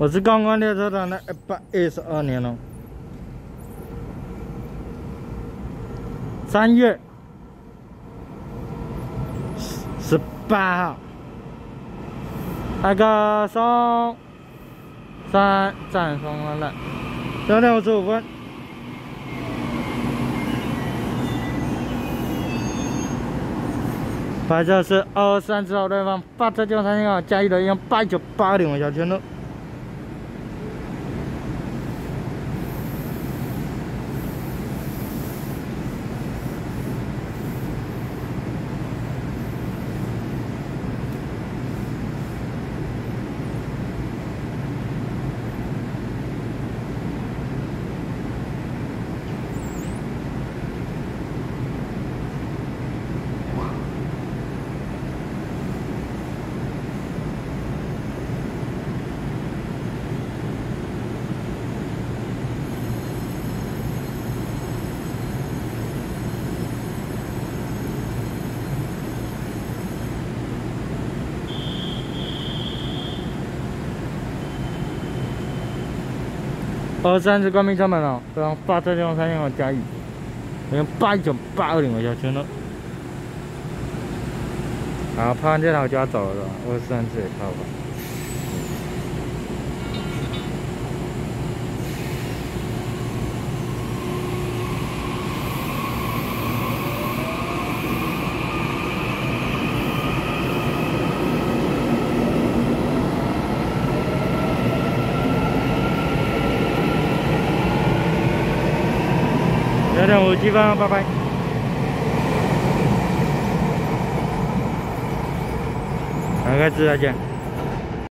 我是刚刚列车长的一百一十二年了，三月十八号，那个松山站松山站，九点五十五分。白车是二三十号对方八车九三号加一的用八九八零小圈路。二三是关闭车门了，对方发车电话三千号加一，用八九八二零我小圈了。好，拍完这套我就要走了，是吧？二三四也拍完。九点五七分，拜拜。下个次再见。